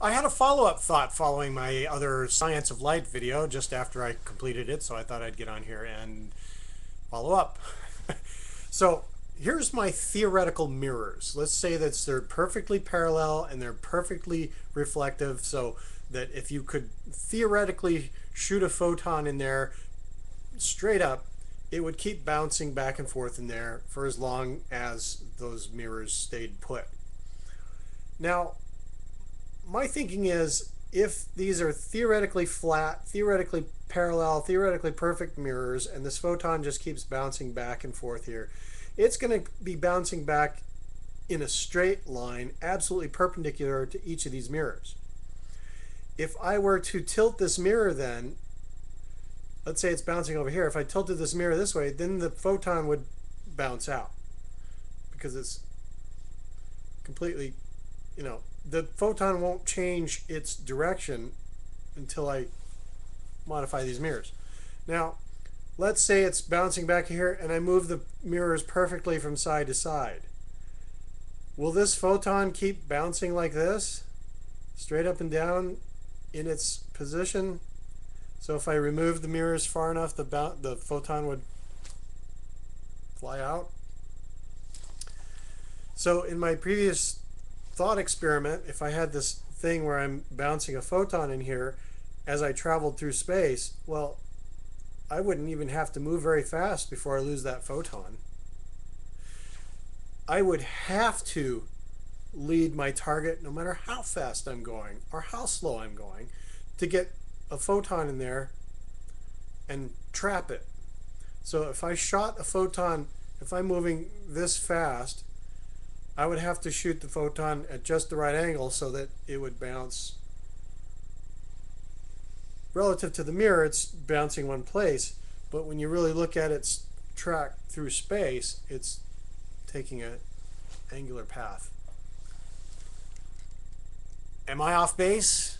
I had a follow-up thought following my other Science of Light video just after I completed it, so I thought I'd get on here and follow up. so here's my theoretical mirrors. Let's say that they're perfectly parallel and they're perfectly reflective, so that if you could theoretically shoot a photon in there straight up, it would keep bouncing back and forth in there for as long as those mirrors stayed put. Now, my thinking is if these are theoretically flat, theoretically parallel, theoretically perfect mirrors, and this photon just keeps bouncing back and forth here, it's going to be bouncing back in a straight line, absolutely perpendicular to each of these mirrors. If I were to tilt this mirror then, let's say it's bouncing over here, if I tilted this mirror this way, then the photon would bounce out because it's completely, you know, the photon won't change its direction until I modify these mirrors. Now, let's say it's bouncing back here and I move the mirrors perfectly from side to side. Will this photon keep bouncing like this? Straight up and down in its position? So if I remove the mirrors far enough, the, the photon would fly out? So in my previous thought experiment, if I had this thing where I'm bouncing a photon in here as I traveled through space, well, I wouldn't even have to move very fast before I lose that photon. I would have to lead my target no matter how fast I'm going or how slow I'm going to get a photon in there and trap it. So if I shot a photon, if I'm moving this fast I would have to shoot the photon at just the right angle so that it would bounce. Relative to the mirror it's bouncing one place but when you really look at its track through space it's taking an angular path. Am I off base